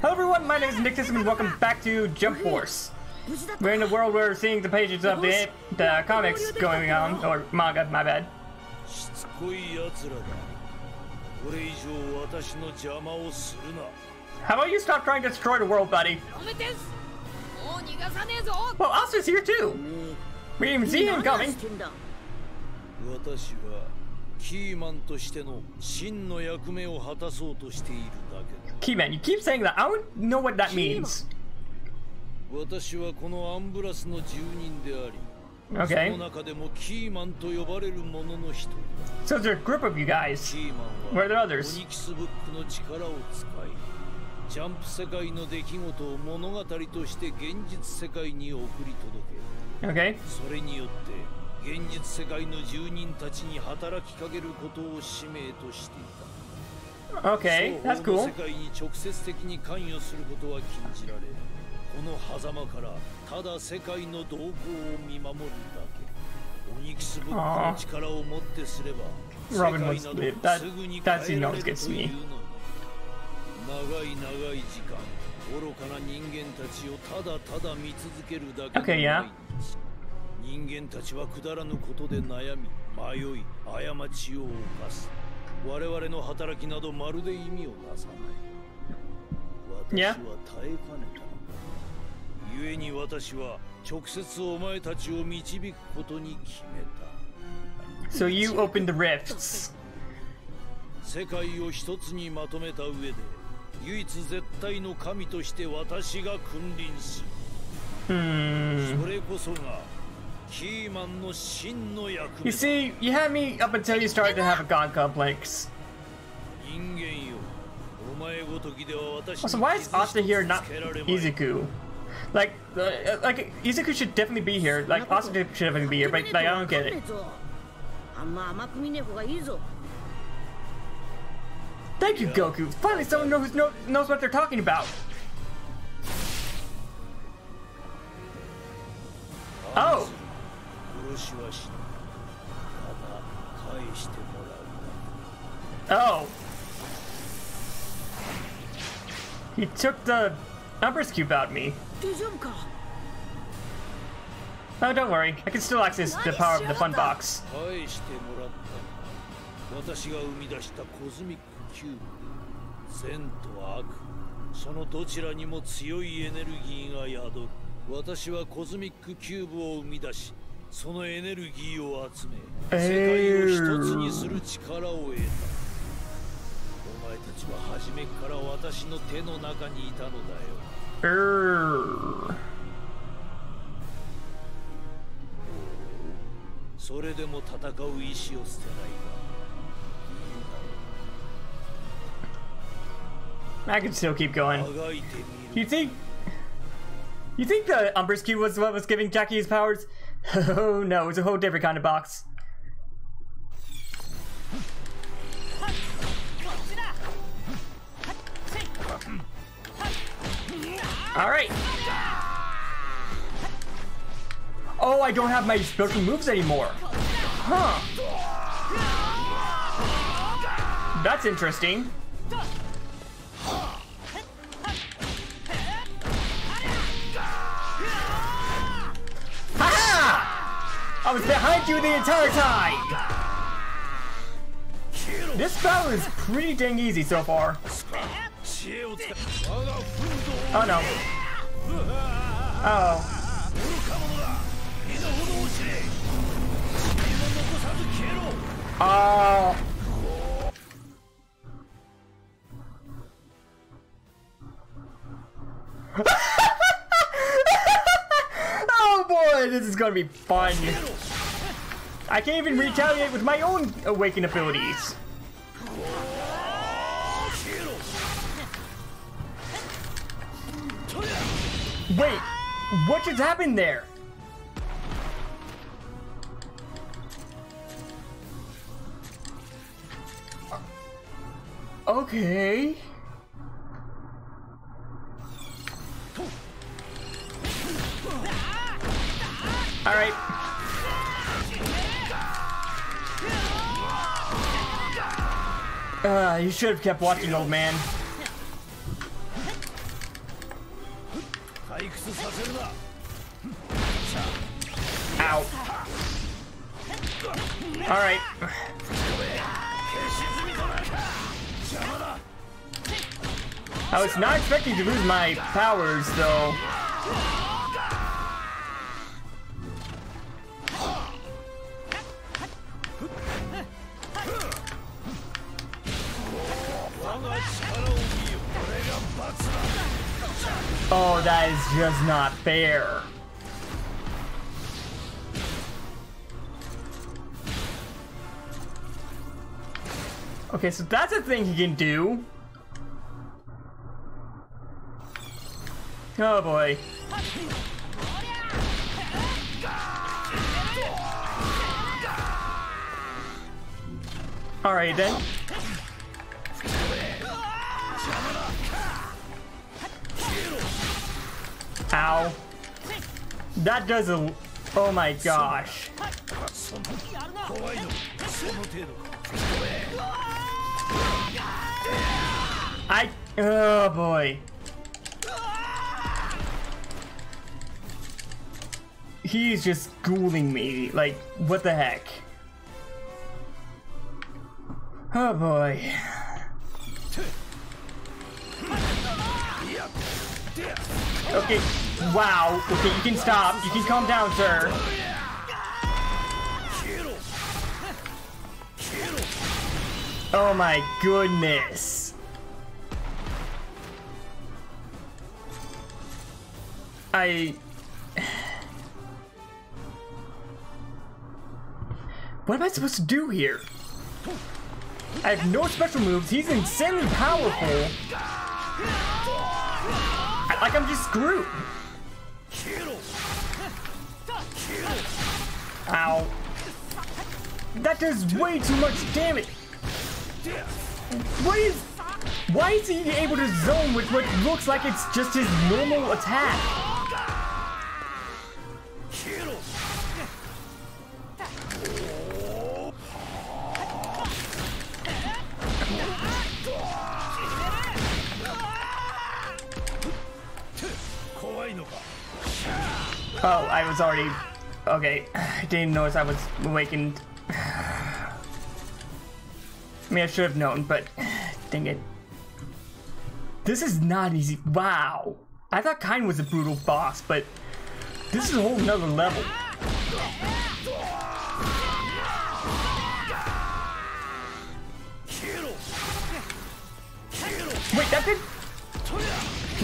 Hello everyone, my name is Nick Nissen and welcome back to Jump Force. We're in a world where we're seeing the pages of the the comics going on, or manga, my bad. How about you stop trying to destroy the world, buddy? Well, us is here too! We didn't see him coming! キーマンとしての真の役目を果たそうとしているだけだ。Keyman, you keep saying that. I don't know what that means. 私はこのアンブラスの住人であり、okay. その中でもキーマンと呼ばれるものの一人。So there's a group of you guys. Where are the others? オニキスブックの力を使い、ジャンプ世界の出来事を物語として現実世界に送り届ける。Okay. それによって、現実世界の住人たちに働きかけることを使命としていた Okay, 双 that's cool. 世界に直接的に関与することは禁じられこの狭間からただ世界の動向を見守るだけオニキスブックの力をもってすれば Robin 世界など that- すぐに that 変え scene られ always る gets という me. のに長い長い時間愚かな人間たちをただただ見続けるだけの Okay, yeah. 人間たちはくだらぬことで悩み迷い過ちを犯す我々の働きなどまるで意味をなさない私.は耐えかねた故に私は直接お前たちを導くことに決めた So you opened the rifts. 世界を一つにまとめた上で唯一絶対の神として私が君臨する Hmm. それこそが You see, you had me up until you started to have a god complex. Also, why is Asta here not Izuku? Like, uh, like Izuku should definitely be here. Like, Asta should definitely be here, but like, I don't get it. Thank you, Goku. Finally, someone knows who knows what they're talking about. Oh. Oh! He took the Umbras cube out of me. Oh, don't worry. I can still access the power of the fun box. 私が生み出したコズミックキューブ善と悪そのどちらにも強いエネルギーが宿る私はコズミックキューブを生み出しそのエネルギーを集め世界を一つにする力を得たお前たちは初めから私の手の中にいたのだよそれでも戦う意志を捨てないか I can still keep going. You think? You think the Umbras was what was giving Jackie his powers? Oh no, it's a whole different kind of box. Alright. Oh, I don't have my special moves anymore. Huh. That's interesting. I was behind you the entire time! This battle is pretty dang easy so far. Oh no. Uh oh. Oh. Uh... this is gonna be fun. I can't even retaliate with my own awakened abilities. Wait, what just happened there? Okay. Uh, you should have kept watching, old man. Ow. Alright. I was not expecting to lose my powers, though. Oh, that is just not fair. Okay, so that's a thing he can do. Oh boy. Alright then. Ow. That does a... Oh my gosh. I... Oh boy. He's just ghouling me. Like, what the heck? Oh boy. Okay wow. Okay, you can stop. You can calm down, sir. Oh my goodness. I... What am I supposed to do here? I have no special moves. He's insanely powerful. I, like I'm just screwed. Ow. That does way too much damage. What is... Why is he able to zone with what looks like it's just his normal attack? Oh, I was already... Okay, I didn't notice I was awakened. I mean, I should have known, but dang it. This is not easy. Wow. I thought Kane was a brutal boss, but this is a whole nother level. Wait, that did...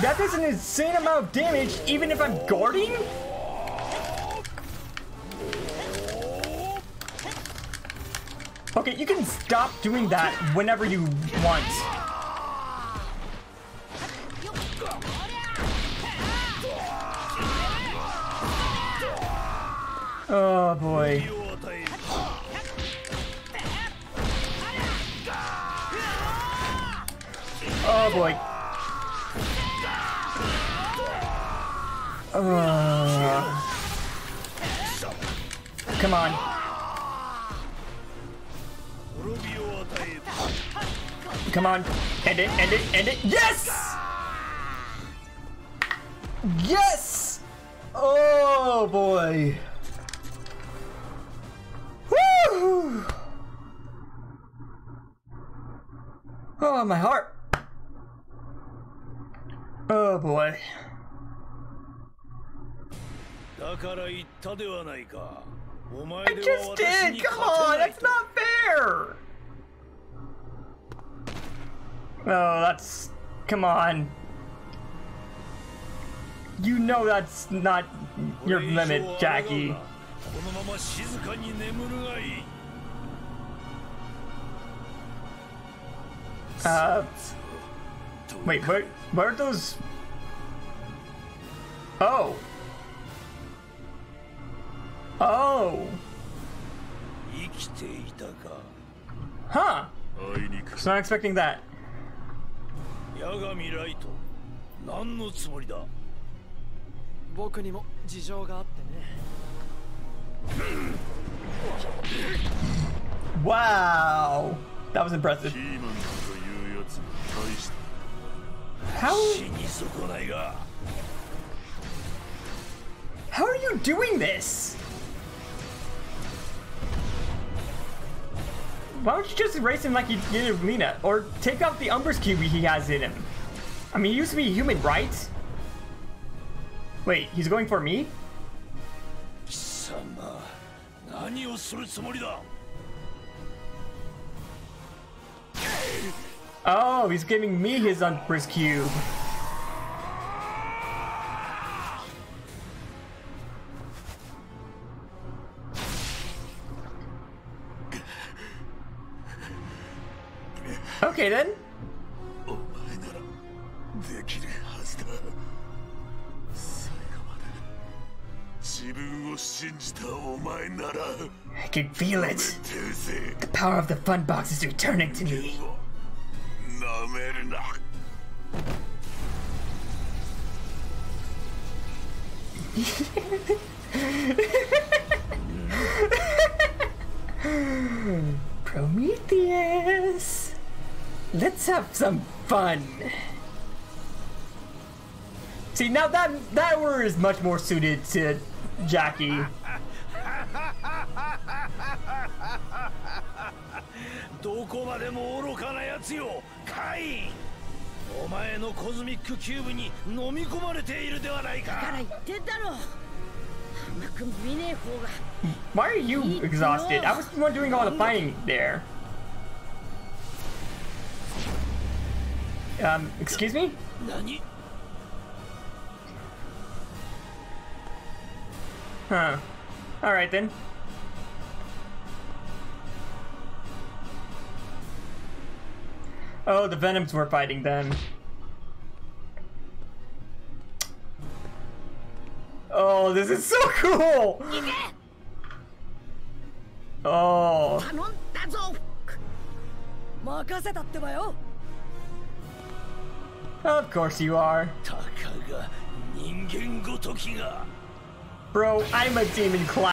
That does an insane amount of damage even if I'm guarding? Okay, you can stop doing that whenever you want. Oh boy. Oh boy. Uh, come on. Come on. End it, end it, end it. Yes! Yes! Oh boy. Woo! Oh, my heart. Oh boy. だから言ったではないかお前 I で just は私 did! に Come 勝 on! てない That's と not fair! Oh, that's... Come on. You know that's not your limit, Jackie. Uh... Wait, where, where are those... Oh! Oh! Huh! I was not expecting that. 八神ライト何のつもりだ僕にも事情があってね Wow. That was impressive. キーマンというやつに対して How? 死に損ないが How are you doing this? why don't you just erase him like you did with Lena? Or take out the Umbras Cube he has in him? I mean, he used to be human, right? Wait, he's going for me? Oh, he's giving me his Umbras Cube. I can feel it. The power of the fun box is returning to me. Prometheus! Let's have some fun! See, now that, that word is much more suited to Jackie. どこまでも愚かなやつよカインお前のコズミックキューブに飲み込まれているではないだかから言ってんだろ甘く見ねえ方が Why are you exhausted? I was the one doing all the fighting there. Um, excuse me? Huh. Alright then. Oh, the Venoms were fighting then. Oh, this is so cool! Oh. Of course you are. Bro, I'm a demon clown.